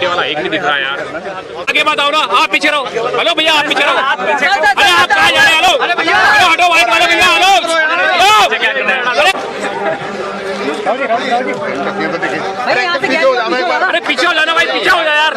बेटे वाला एक नहीं दिख रहा है यार। आगे बात आओ ना आप पीछे रहो। हेलो भैया आप पीछे रहो। अरे आप कहाँ जा रहे हैं? हेलो। हटो वाइट वाले भैया हेलो। अरे पीछे हो जाना भाई पीछे हो जाए यार।